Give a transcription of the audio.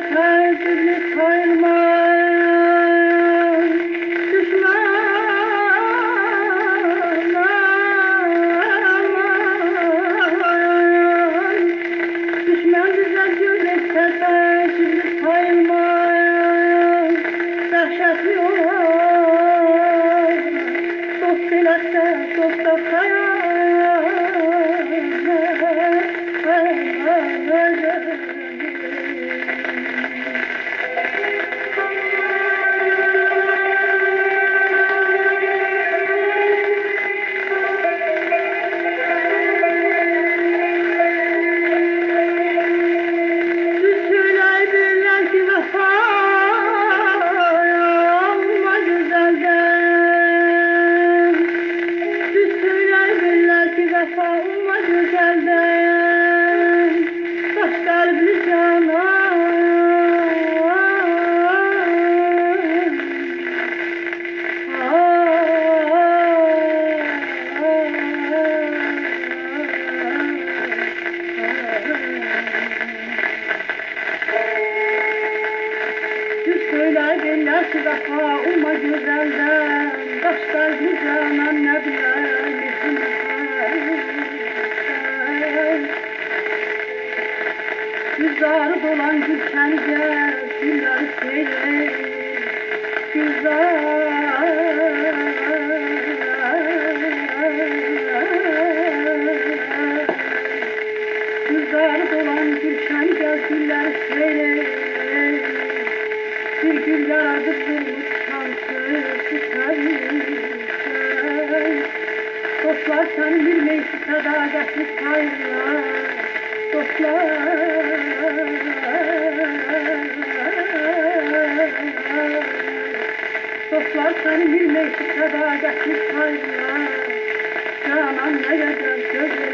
Christmas. uma de ben Dostlar sen bilmeyi sadagatli saylar. Dostlar. Dostlar sen bilmeyi sadagatli saylar. Canan ne kadar